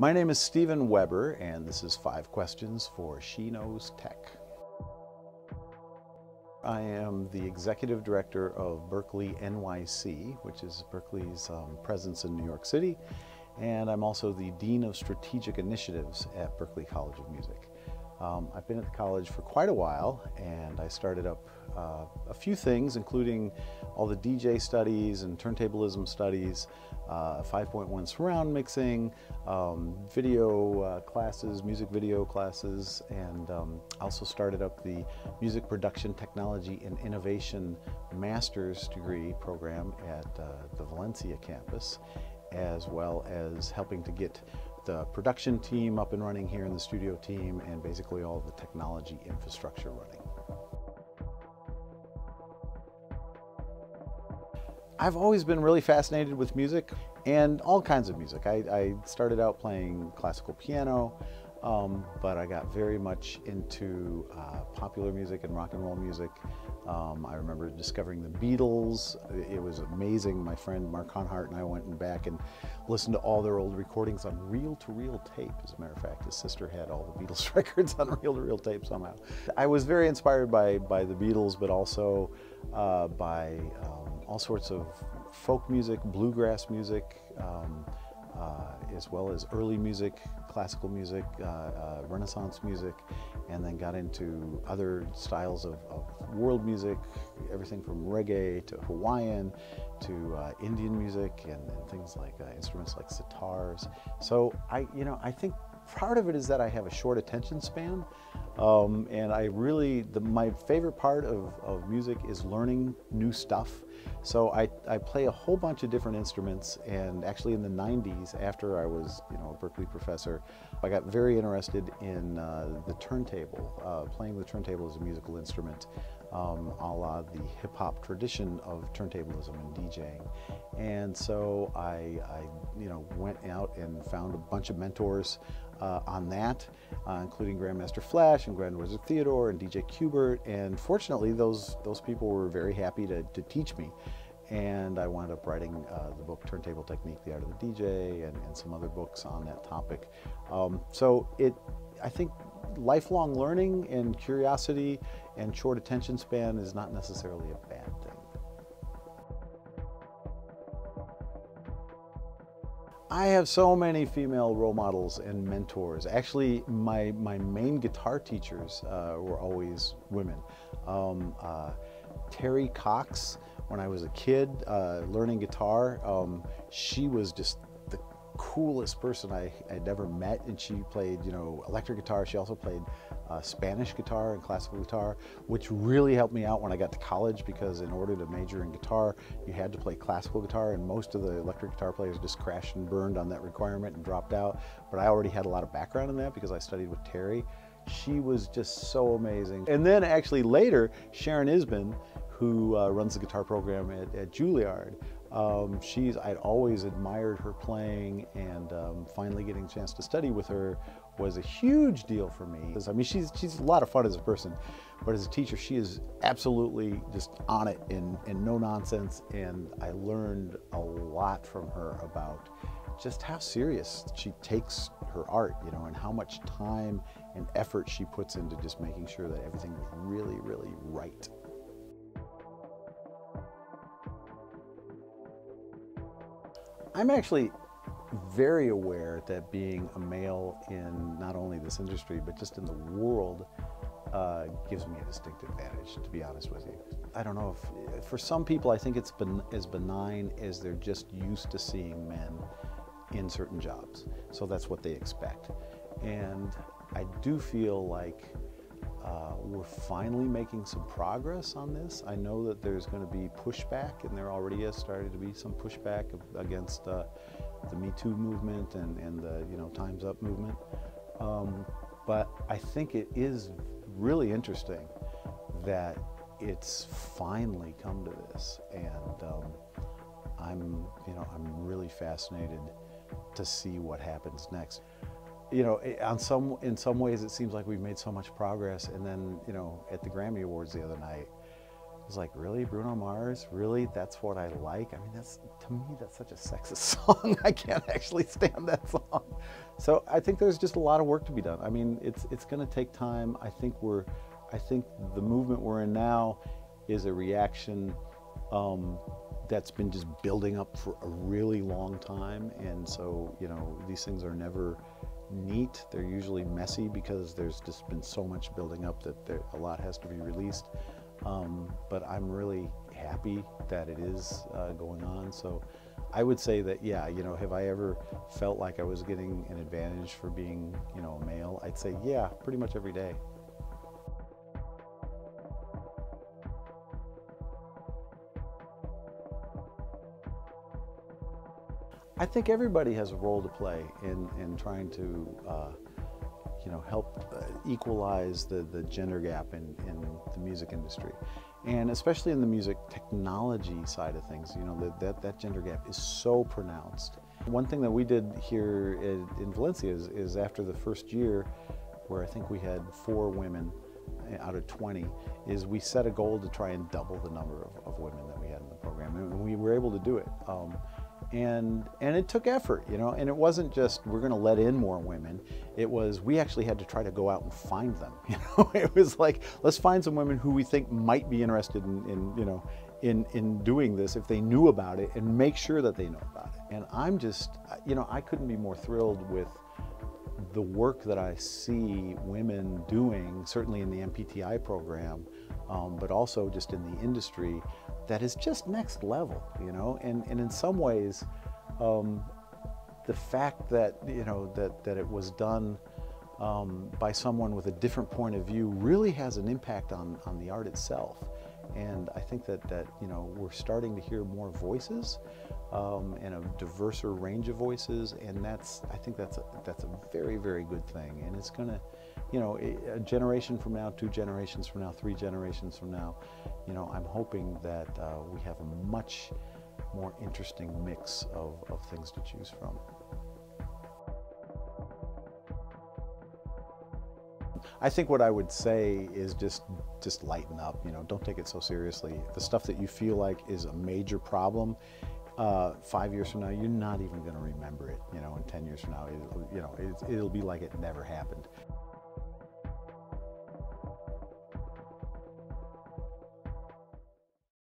My name is Stephen Webber, and this is Five Questions for She Knows Tech. I am the executive director of Berklee NYC, which is Berklee's um, presence in New York City, and I'm also the Dean of Strategic Initiatives at Berklee College of Music. Um, I've been at the college for quite a while, and I started up uh, a few things, including all the DJ studies and turntablism studies, uh, 5.1 surround mixing, um, video uh, classes, music video classes, and um, also started up the Music Production Technology and Innovation Master's Degree program at uh, the Valencia campus, as well as helping to get the production team up and running here in the studio team and basically all the technology infrastructure running. I've always been really fascinated with music and all kinds of music. I, I started out playing classical piano, um, but I got very much into uh, popular music and rock and roll music. Um, I remember discovering the Beatles. It was amazing. My friend Mark Honhart and I went back and listened to all their old recordings on reel-to-reel tape. As a matter of fact, his sister had all the Beatles records on reel-to-reel tape somehow. I was very inspired by, by the Beatles, but also uh, by um, all sorts of folk music, bluegrass music, um, as well as early music, classical music, uh, uh, Renaissance music, and then got into other styles of, of world music, everything from reggae to Hawaiian to uh, Indian music and, and things like uh, instruments like sitars. So I, you know, I think part of it is that I have a short attention span. Um, and I really, the, my favorite part of, of music is learning new stuff. So I, I play a whole bunch of different instruments and actually in the 90s, after I was you know, a Berklee professor, I got very interested in uh, the turntable, uh, playing the turntable as a musical instrument um, a la the hip hop tradition of turntablism and DJing. And so I, I, you know, went out and found a bunch of mentors uh, on that, uh, including Grandmaster Flash and Grand Wizard Theodore and DJ Qbert. And fortunately, those, those people were very happy to, to teach me. And I wound up writing uh, the book Turntable Technique, The Art of the DJ, and, and some other books on that topic. Um, so it, I think lifelong learning and curiosity and short attention span is not necessarily a bad I have so many female role models and mentors. Actually, my, my main guitar teachers uh, were always women. Um, uh, Terry Cox, when I was a kid uh, learning guitar, um, she was just the coolest person I, I'd ever met and she played, you know, electric guitar. She also played uh, Spanish guitar and classical guitar, which really helped me out when I got to college because in order to major in guitar, you had to play classical guitar and most of the electric guitar players just crashed and burned on that requirement and dropped out. But I already had a lot of background in that because I studied with Terry. She was just so amazing. And then actually later, Sharon Isbin, who uh, runs the guitar program at, at Juilliard, um, she's, I'd always admired her playing and um, finally getting a chance to study with her was a huge deal for me. I mean, she's, she's a lot of fun as a person, but as a teacher, she is absolutely just on it and, and no nonsense. And I learned a lot from her about just how serious she takes her art, you know, and how much time and effort she puts into just making sure that everything is really, really right. I'm actually very aware that being a male in not only this industry, but just in the world, uh, gives me a distinct advantage, to be honest with you. I don't know if, for some people, I think it's been as benign as they're just used to seeing men in certain jobs. So that's what they expect. And I do feel like uh, we're finally making some progress on this. I know that there's going to be pushback, and there already is starting to be some pushback against uh, the Me Too movement and, and the you know Time's Up movement. Um, but I think it is really interesting that it's finally come to this, and um, I'm you know I'm really fascinated to see what happens next. You know, on some in some ways it seems like we've made so much progress, and then you know, at the Grammy Awards the other night, was like, really, Bruno Mars? Really, that's what I like? I mean, that's to me, that's such a sexist song. I can't actually stand that song. So I think there's just a lot of work to be done. I mean, it's it's going to take time. I think we're, I think the movement we're in now is a reaction um, that's been just building up for a really long time. And so, you know, these things are never neat. They're usually messy because there's just been so much building up that there, a lot has to be released. Um, but I'm really happy that it is uh, going on. So I would say that, yeah, you know, have I ever felt like I was getting an advantage for being, you know, a male? I'd say, yeah, pretty much every day. I think everybody has a role to play in, in trying to, uh, you know, help uh, equalize the, the gender gap in, in the music industry. And especially in the music technology side of things, you know, that, that, that gender gap is so pronounced. One thing that we did here in, in Valencia is, is after the first year, where I think we had four women uh, out of 20, is we set a goal to try and double the number of, of women that we had in the program. And we were able to do it. Um, and and it took effort you know and it wasn't just we're going to let in more women. It was we actually had to try to go out and find them you know? It was like let's find some women who we think might be interested in, in you know in in doing this if they knew about it and make sure that they know about it. And i'm just you know i couldn't be more thrilled with the work that I see women doing, certainly in the MPTI program, um, but also just in the industry, that is just next level, you know. And, and in some ways, um, the fact that you know that that it was done um, by someone with a different point of view really has an impact on on the art itself. And I think that that you know we're starting to hear more voices um, and a diverser range of voices, and that's I think that's a, that's a very very good thing, and it's going to, you know, a generation from now, two generations from now, three generations from now, you know, I'm hoping that uh, we have a much more interesting mix of, of things to choose from. I think what I would say is just just lighten up. You know, don't take it so seriously. The stuff that you feel like is a major problem uh, five years from now, you're not even going to remember it. You know, in 10 years from now, it, you know, it, it'll be like it never happened.